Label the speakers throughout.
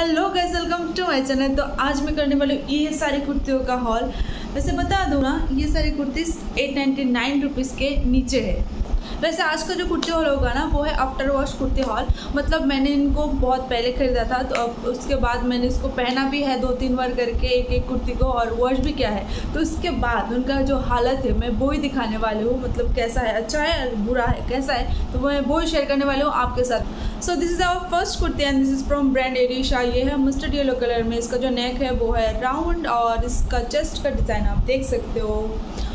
Speaker 1: Hello guys welcome to my channel तो आज मैं करने वाली हूँ ये सारी कुर्तियों का हॉल वैसे बता दूँ ना, ये सारी kurti eight ninety nine rupees के नीचे है। वैसे आज का जो कुर्ती हॉल होगा ना, वो है आफ्टर वॉश कुर्ती हॉल। मतलब मैंने इनको बहुत पहले खरीदा था तो अब उसके बाद मैंने इसको पहना भी है दो तीन बार करके एक एक कुर्ती को और वॉश भी किया है। तो उसके बाद उनका जो हालत है, मैं वो ही दिखाने वाली हूँ मतलब कैसा है अच्छा है, बुरा है, कैसा है तो मैं वो ही शेयर करने वाली हूँ आपके साथ। So this is our first kurti and this is from brand Edisha ये है मस्टर्ड येलो कलर में, इसका जो नेक है, वो है राउंड और इसका चेस्ट का डिज़ाइन आप देख सकते हो।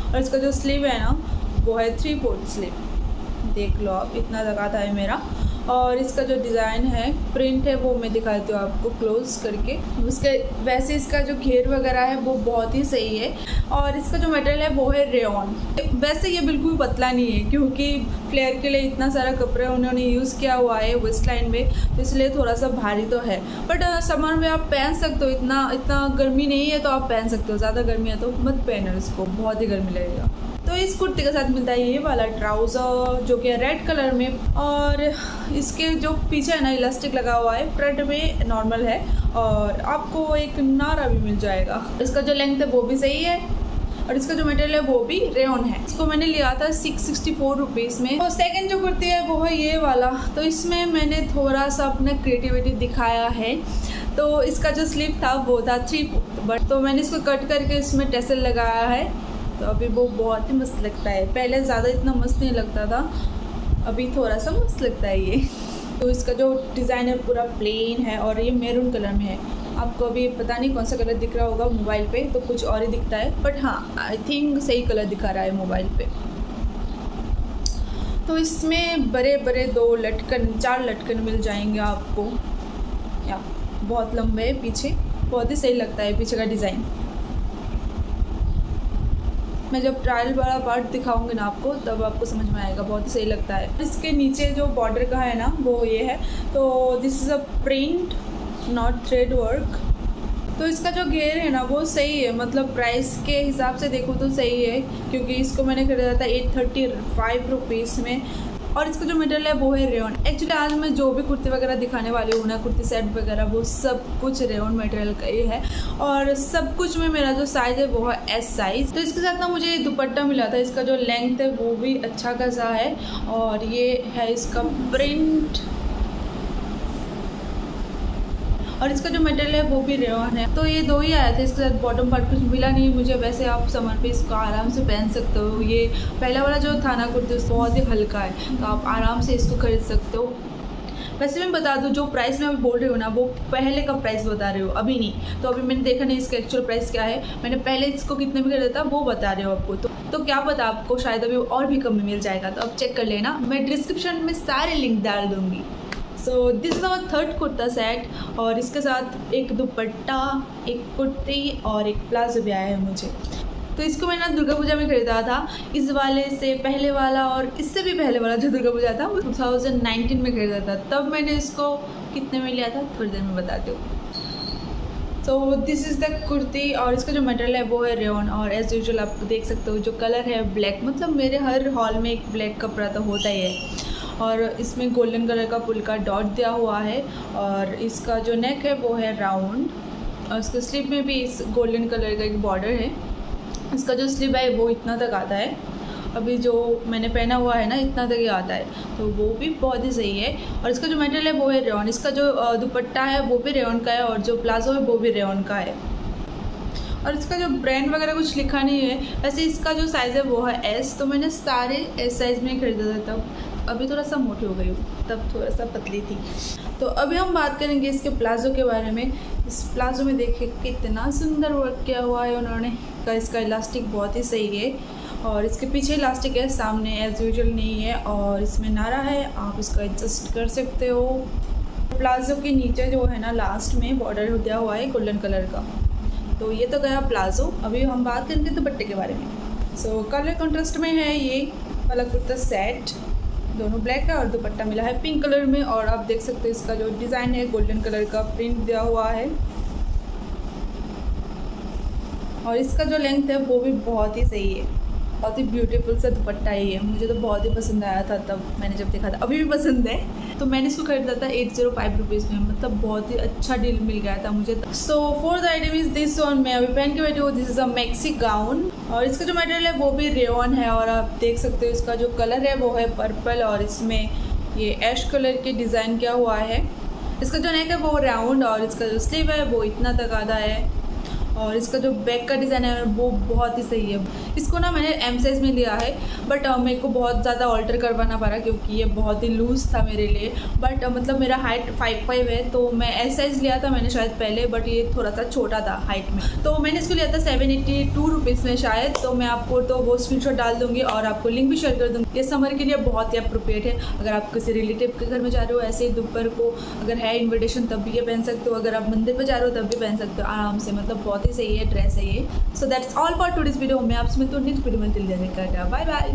Speaker 1: और इसका जो स्लीव है ना, वो है थ्री फोर्थ स्लीव देख लो आप, इतना लगाता है मेरा। और इसका जो डिज़ाइन है प्रिंट है, वो मैं दिखाती हूँ आपको क्लोज करके। उसके, वैसे इसका जो घेर वगैरह है, वो बहुत ही सही है। और इसका जो मटेरियल है, वो है रेन वैसे ये बिल्कुल पतला नहीं है, क्योंकि फ्लेयर के लिए इतना सारा कपड़े उन्होंने यूज़ किया हुआ है वेस्ट लाइन में तो इसलिए थोड़ा सा भारी तो है। बट समर में आप पहन सकते हो, इतना इतना गर्मी नहीं है तो आप पहन सकते हो, ज़्यादा गर्मी है तो मत पहनो इसको, बहुत ही गर्मी लगेगा। तो इस कुर्ती के साथ मिलता है ये वाला ट्राउज़र, जो कि रेड कलर में, और इसके जो पीछे है ना, इलास्टिक लगा हुआ है, फ्रंट में नॉर्मल है, और आपको एक नारा भी मिल जाएगा। इसका जो लेंथ है वो भी सही है, और इसका जो मटेरियल है वो भी रेन है। इसको मैंने लिया था सिक्स सिक्सटी फोर रुपीज़ में। और सेकंड जो कुर्ती है, वो है ये वाला। तो इसमें मैंने थोड़ा सा अपना क्रिएटिविटी दिखाया है। तो इसका जो स्लीव था, वो था थ्री बट तो मैंने इसको कट करके इसमें टेसल लगाया है। तो अभी वो बहुत ही मस्त लगता है। पहले ज़्यादा इतना मस्त नहीं लगता था, अभी थोड़ा सा मस्त लगता है ये। तो इसका जो डिज़ाइन है पूरा प्लेन है और ये मेरून कलर में है। आपको अभी पता नहीं कौन सा कलर दिख रहा होगा मोबाइल पे तो कुछ और ही दिखता है। बट हाँ आई थिंक सही कलर दिखा रहा है मोबाइल पे। तो इसमें बड़े बड़े दो लटकन, चार लटकन मिल जाएँगे आपको। या, बहुत लंबे है पीछे। बहुत ही सही लगता है पीछे का डिज़ाइन मैं जब ट्रायल वाला पार्ट दिखाऊँगी ना आपको, तब आपको समझ में आएगा, बहुत सही लगता है। इसके नीचे जो बॉर्डर का है ना, वो ये है। तो this is a print not thread work तो इसका जो घेर है ना, वो सही है। मतलब प्राइस के हिसाब से देखो तो सही है, क्योंकि इसको मैंने खरीदा था एट थर्टी फाइव रुपीज़ में। और इसका जो मटेरियल है वो है रेन एक्चुअली आज मैं जो भी कुर्ती वगैरह दिखाने वाली हूँ ना, कुर्ती सेट वगैरह, वो सब कुछ रेन मटेरियल का ही है. और सब कुछ में मेरा जो साइज़ है वो है एस साइज़ तो इसके साथ ना मुझे दुपट्टा मिला था, इसका जो लेंथ है वो भी अच्छा खासा है. और ये है इसका प्रिंट और इसका जो मटेरियल है वो भी रेवन है। तो ये दो ही आया था, इसके साथ बॉटम पार्ट कुछ मिला नहीं। मुझे वैसे आप समर पे इसको आराम से पहन सकते हो। ये पहला वाला जो था ना कुर्ती बहुत ही हल्का है। तो आप आराम से इसको खरीद सकते हो। वैसे मैं बता दूँ, जो प्राइस मैं बोल रही हूँ ना, वो पहले का प्राइस बता रही हूँ, अभी नहीं। तो अभी मैंने देखा नहीं इसका एक्चुअल प्राइस क्या है। मैंने पहले इसको कितने में खरीदा था, वो बता रही हूँ आपको। तो तो क्या पता आपको शायद अभी और भी कम में मिल जाएगा। तो अब चेक कर लेना। मैं डिस्क्रिप्शन में सारे लिंक डाल दूँगी। So this is our third kurta set और इसके साथ एक दुपट्टा, एक कुर्ती और एक प्लाजो भी आया है मुझे। तो इसको मैंने दुर्गा पूजा में खरीदा था। इस वाले से पहले वाला और इससे भी पहले वाला जो दुर्गा पूजा था, वो टू थाउज़ेंड नाइनटीन में खरीदा था। तब मैंने इसको कितने में लिया था? थोड़ी देर में बताती हूँ तो दिस इज़ द कुर्ती और इसका जो मटेरियल है, वो है रेन और एज़ यूजल आप देख सकते हो, जो कलर है ब्लैक मतलब मेरे हर हॉल में एक ब्लैक कपड़ा तो होता ही है। और इसमें गोल्डन कलर का पुल का डॉट दिया हुआ है और इसका जो नेक है वो है राउंड और उसके स्लीव में भी इस गोल्डन कलर का एक बॉर्डर है। इसका जो स्लीव है वो इतना तक आता है। अभी जो मैंने पहना हुआ है ना, इतना तक ही आता है। तो वो भी बहुत ही सही है। और इसका जो मटेरियल है वो है रेन इसका जो दुपट्टा है वो भी रेन का है और जो प्लाजो है वो भी रेन का है। और इसका जो ब्रांड वगैरह कुछ लिखा नहीं है। वैसे इसका जो साइज़ है वो है एस तो मैंने सारे एस साइज़ में खरीदा था अभी थोड़ा सा मोटी हो गई हूँ, तब थोड़ा सा पतली थी। तो अभी हम बात करेंगे इसके प्लाजो के बारे में। इस प्लाजो में देखिए कितना सुंदर वर्क किया हुआ है उन्होंने। का इसका इलास्टिक बहुत ही सही है और इसके पीछे इलास्टिक है, सामने एज यूजल नहीं है और इसमें नारा है, आप इसको एडजस्ट कर सकते हो। प्लाजो के नीचे जो है ना लास्ट में बॉर्डर दिया हुआ है गोल्डन कलर का। तो ये तो गया प्लाजो। अभी हम बात करेंगे दुपट्टे के बारे में। सो कलर कॉन्ट्रास्ट में है ये वाला कुर्ता सेट दोनों ब्लैक है और दुपट्टा मिला है पिंक कलर में और आप देख सकते हो इसका जो डिज़ाइन है गोल्डन कलर का प्रिंट दिया हुआ है। और इसका जो लेंथ है, वो भी बहुत ही सही है। बहुत ही ब्यूटीफुल सा दुपट्टा ही है मुझे तो बहुत ही पसंद आया था तब मैंने जब देखा था। अभी भी पसंद है। तो मैंने इसको खरीदा था एट ज़ीरो फाइव रुपीज़ में। मतलब बहुत ही अच्छा डील मिल गया था मुझे। So fourth item is this one मैं अभी पहन के बैठी हूँ। This is a maxi gown और इसका जो मटेरियल है, वो भी रेवन है। और आप देख सकते हो इसका जो कलर है, वो है पर्पल और इसमें ये ऐश कलर के डिज़ाइन किया हुआ है। इसका जो नेक है, वो राउंड और इसका जो स्लीव है, वो इतना तक आधा है। और इसका जो बैक का डिज़ाइन है, वो बहुत ही सही है। इसको ना मैंने एम साइज़ में लिया है बट मेरे को बहुत ज़्यादा ऑल्टर करवाना पड़ा क्योंकि ये बहुत ही लूज़ था मेरे लिए। बट मतलब मेरा हाइट फाइव फाइव है तो मैं एस साइज़ लिया था मैंने शायद पहले बट ये थोड़ा सा छोटा था हाइट में। तो मैंने इसको लिया था सेवन एट्टी टू रुपीज़ में शायद तो मैं आपको तो वो स्क्रीन डाल दूँगी और आपको लिंक भी शेयर कर दूँगी। ये समर के लिए बहुत ही अप्रोप्रिएट है। अगर आप किसी रिलेटिव के घर में जा रहे हो, ऐसे ही दोपहर को अगर है इन्विटेशन तब भी ये पहन सकते हो। अगर आप मंदिर पर जा रहे हो, तब भी पहन सकते हो, आराम से मतलब बहुत सही है ड्रेस है so that's all for today's video मैं आपसे मिलती हूँ नेक्स्ट वीडियो में. दिल जाने का बाय बाय